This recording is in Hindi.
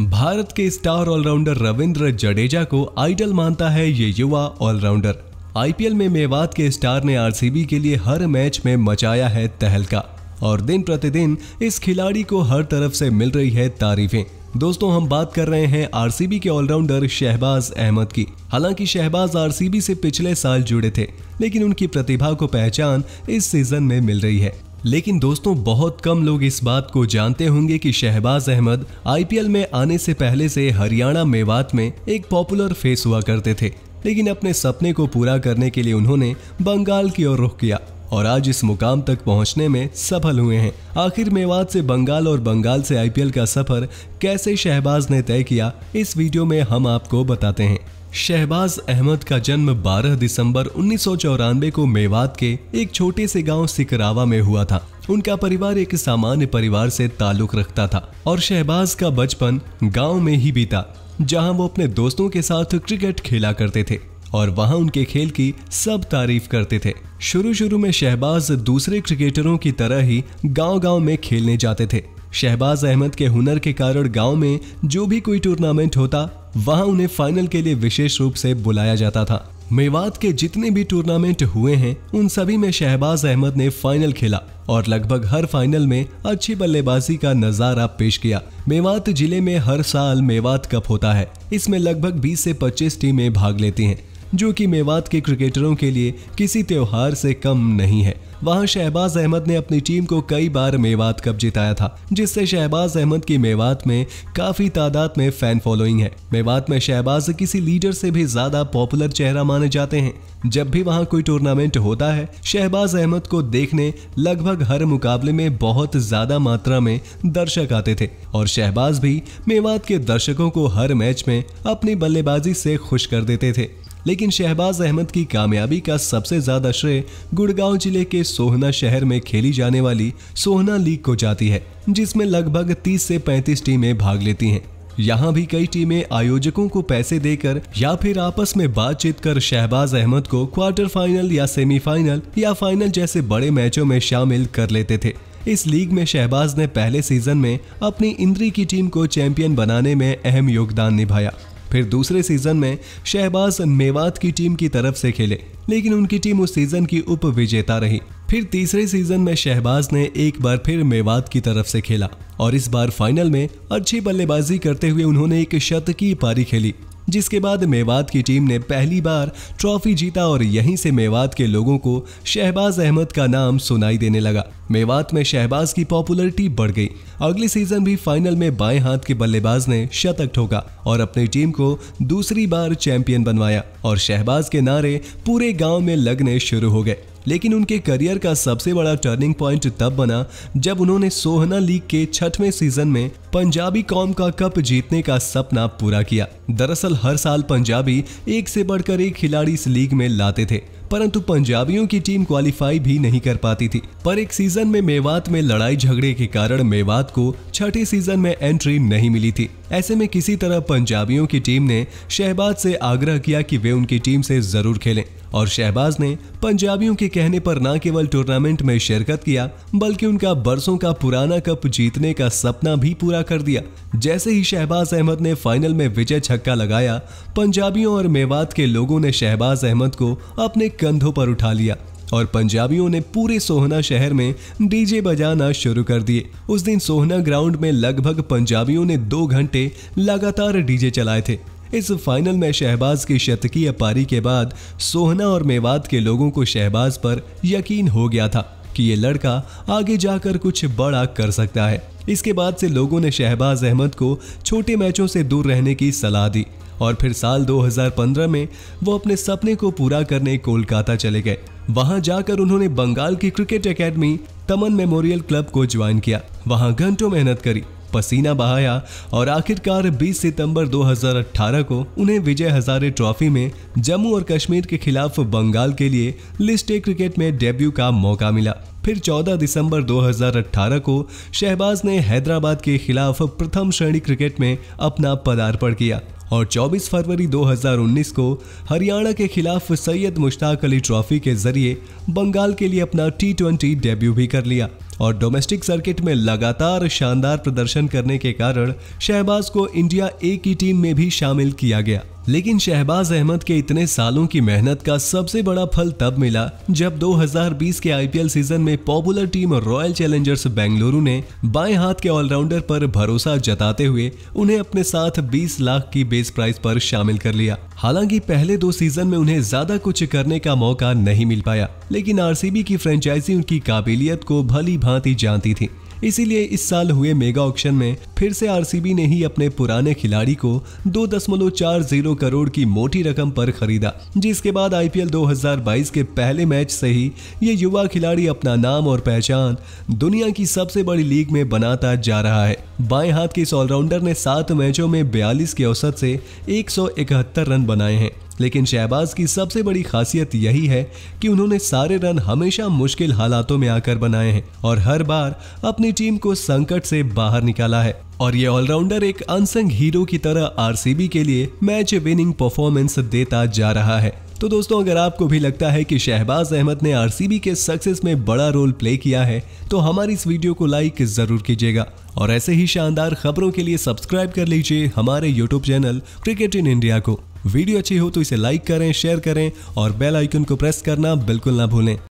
भारत के स्टार ऑलराउंडर रविंद्र जडेजा को आइडल मानता है ये युवा ऑलराउंडर। आईपीएल में मेवात के स्टार ने आरसीबी के लिए हर मैच में मचाया है तहलका और दिन प्रतिदिन इस खिलाड़ी को हर तरफ़ से मिल रही है तारीफें। दोस्तों, हम बात कर रहे हैं आरसीबी के ऑलराउंडर शहबाज अहमद की। हालाँकि शहबाज आरसीबी से पिछले साल जुड़े थे, लेकिन उनकी प्रतिभा को पहचान इस सीज़न में मिल रही है। लेकिन दोस्तों, बहुत कम लोग इस बात को जानते होंगे कि शहबाज अहमद आईपीएल में आने से पहले से हरियाणा मेवात में एक पॉपुलर फेस हुआ करते थे, लेकिन अपने सपने को पूरा करने के लिए उन्होंने बंगाल की ओर रुख किया। और आज इस मुकाम तक पहुँचने में सफल हुए हैं। आखिर मेवात से बंगाल और बंगाल से आईपीएल का सफ़र कैसे शहबाज ने तय किया, इस वीडियो में हम आपको बताते हैं। शहबाज अहमद का जन्म 12 दिसंबर उन्नीस सौ चौरानबे को मेवात के एक छोटे से गाँव सिकरावा में हुआ था। उनका परिवार एक सामान्य परिवार से ताल्लुक रखता था और शहबाज का बचपन गाँव में ही बीता, जहाँ वो अपने दोस्तों के साथ क्रिकेट खेला करते थे। और वहाँ उनके खेल की सब तारीफ़ करते थे। शुरू शुरू में शहबाज दूसरे क्रिकेटरों की तरह ही गाँव गाँव में खेलने जाते थे। शहबाज अहमद के हुनर के कारण गाँव में जो भी कोई टूर्नामेंट होता, वहाँ उन्हें फाइनल के लिए विशेष रूप से बुलाया जाता था। मेवात के जितने भी टूर्नामेंट हुए हैं, उन सभी में शहबाज अहमद ने फाइनल खेला और लगभग हर फाइनल में अच्छी बल्लेबाजी का नज़ारा पेश किया। मेवात ज़िले में हर साल मेवात कप होता है। इसमें लगभग 20 से 25 टीमें भाग लेती हैं। जो कि मेवात के क्रिकेटरों के लिए किसी त्योहार से कम नहीं है। वहाँ शहबाज अहमद ने अपनी टीम को कई बार मेवात कप जिताया था, जिससे शहबाज अहमद की मेवात में काफ़ी तादाद में फ़ैन फॉलोइंग है। मेवात में शहबाज किसी लीडर से भी ज़्यादा पॉपुलर चेहरा माने जाते हैं। जब भी वहाँ कोई टूर्नामेंट होता है, शहबाज अहमद को देखने लगभग हर मुकाबले में बहुत ज़्यादा मात्रा में दर्शक आते थे और शहबाज भी मेवात के दर्शकों को हर मैच में अपनी बल्लेबाजी से खुश कर देते थे। लेकिन शहबाज अहमद की कामयाबी का सबसे ज़्यादा श्रेय गुड़गांव ज़िले के सोहना शहर में खेली जाने वाली सोहना लीग को जाती है, जिसमें लगभग 30 से 35 टीमें भाग लेती हैं। यहाँ भी कई टीमें आयोजकों को पैसे देकर या फिर आपस में बातचीत कर शहबाज अहमद को क्वार्टर फाइनल या सेमीफाइनल या फाइनल जैसे बड़े मैचों में शामिल कर लेते थे। इस लीग में शहबाज ने पहले सीज़न में अपनी इंद्री की टीम को चैंपियन बनाने में अहम योगदान निभाया। फिर दूसरे सीज़न में शहबाज मेवात की टीम की तरफ़ से खेले, लेकिन उनकी टीम उस सीज़न की उप विजेता रही। फिर तीसरे सीज़न में शहबाज ने एक बार फिर मेवात की तरफ़ से खेला, और इस बार फाइनल में अच्छी बल्लेबाजी करते हुए उन्होंने एक शतकीय पारी खेली। जिसके बाद मेवात की टीम ने पहली बार ट्रॉफी जीता और यहीं से मेवात के लोगों को शहबाज अहमद का नाम सुनाई देने लगा। मेवात में शहबाज की पॉपुलरिटी बढ़ गई। अगले सीज़न भी फाइनल में बाएँ हाथ के बल्लेबाज ने शतक ठोका और अपनी टीम को दूसरी बार चैंपियन बनवाया और शहबाज के नारे पूरे गाँव में लगने शुरू हो गए। लेकिन उनके करियर का सबसे बड़ा टर्निंग पॉइंट तब बना जब उन्होंने सोहना लीग के छठवें सीज़न में पंजाबी कॉम का कप जीतने का सपना पूरा किया। दरअसल हर साल पंजाबी एक से बढ़कर एक खिलाड़ी इस लीग में लाते थे, परंतु पंजाबियों की टीम क्वालिफाई भी नहीं कर पाती थी। पर एक सीज़न में मेवात में लड़ाई झगड़े के कारण मेवात को छठे सीज़न में एंट्री नहीं मिली थी। ऐसे में किसी तरह पंजाबियों की टीम ने शहबाज से आग्रह किया कि वे उनकी टीम से ज़रूर खेलें। और शहबाज ने पंजाबियों के कहने पर न केवल टूर्नामेंट में शिरकत किया, बल्कि उनका बरसों का पुराना कप जीतने का सपना भी पूरा कर दिया। जैसे ही शहबाज अहमद ने फाइनल में विजय छक्का लगाया, पंजाबियों और मेवात के लोगों ने शहबाज अहमद को अपने कंधों पर उठा लिया और पंजाबियों ने पूरे सोहना शहर में डीजे बजाना शुरू कर दिए। उस दिन सोहना ग्राउंड में लगभग पंजाबियों ने दो घंटे लगातार डीजे चलाए थे। इस फाइनल में शहबाज की शतकीय पारी के बाद सोहना और मेवात के लोगों को शहबाज पर यकीन हो गया था कि ये लड़का आगे जाकर कुछ बड़ा कर सकता है। इसके बाद से लोगों ने शहबाज अहमद को छोटे मैचों से दूर रहने की सलाह दी और फिर साल 2015 में वो अपने सपने को पूरा करने कोलकाता चले गए। वहाँ जाकर उन्होंने बंगाल की cricket academy Tapan memorial club को ज्वाइन किया। वहाँ घंटों मेहनत करी। पसीना बहाया और आखिरकार 20 सितंबर 2018 को उन्हें विजय हजारे ट्रॉफी में जम्मू और कश्मीर के खिलाफ बंगाल के लिए लिस्ट ए क्रिकेट में डेब्यू का मौका मिला। फिर 14 दिसंबर 2018 को शहबाज ने हैदराबाद के खिलाफ प्रथम श्रेणी क्रिकेट में अपना पदार्पण किया। और 24 फरवरी 2019 को हरियाणा के खिलाफ सैयद मुश्ताक अली ट्रॉफी के ज़रिए बंगाल के लिए अपना टी ट्वेंटी डेब्यू भी कर लिया और डोमेस्टिक सर्किट में लगातार शानदार प्रदर्शन करने के कारण शहबाज को इंडिया ए की टीम में भी शामिल किया गया। लेकिन शहबाज अहमद के इतने सालों की मेहनत का सबसे बड़ा फल तब मिला जब 2020 के आईपीएल सीज़न में popular team Royal Challengers Bengaluru ने बाएँ हाथ के ऑलराउंडर पर भरोसा जताते हुए उन्हें अपने साथ 20 लाख की बेस प्राइस पर शामिल कर लिया। हालाँकि पहले दो सीज़न में उन्हें ज़्यादा कुछ करने का मौका नहीं मिल पाया, लेकिन आरसीबी की फ्रेंचाइजी उनकी काबिलियत को भली भांति जानती थी। इसीलिए इस साल हुए मेगा ऑक्शन में फिर से आरसीबी ने ही अपने पुराने खिलाड़ी को दो दशमलव चार ज़ीरो करोड़ की मोटी रकम पर खरीदा, जिसके बाद आईपीएल 2022 के पहले मैच से ही ये युवा खिलाड़ी अपना नाम और पहचान दुनिया की सबसे बड़ी लीग में बनाता जा रहा है। बाएँ हाथ के इस ऑलराउंडर ने सात मैचों में बयालीस के औसत से एक सौ इकहत्तर रन बनाए हैं। लेकिन शहबाज की सबसे बड़ी खासियत यही है कि उन्होंने सारे रन हमेशा मुश्किल हालातों में आकर बनाए हैं और हर बार अपनी टीम को संकट से बाहर निकाला है। और ये ऑलराउंडर एक अनसंग हीरो की तरह आरसीबी के लिए मैच विनिंग परफॉर्मेंस देता जा रहा है। तो दोस्तों, अगर आपको भी लगता है कि शहबाज अहमद ने आरसीबी के सक्सेस में बड़ा रोल प्ले किया है तो हमारी इस वीडियो को लाइक ज़रूर कीजिएगा। और ऐसे ही शानदार खबरों के लिए सब्सक्राइब कर लीजिए हमारे YouTube channel cricket in India को। वीडियो अच्छी हो तो इसे लाइक करें, शेयर करें और बेल आइकन को प्रेस करना बिल्कुल ना भूलें।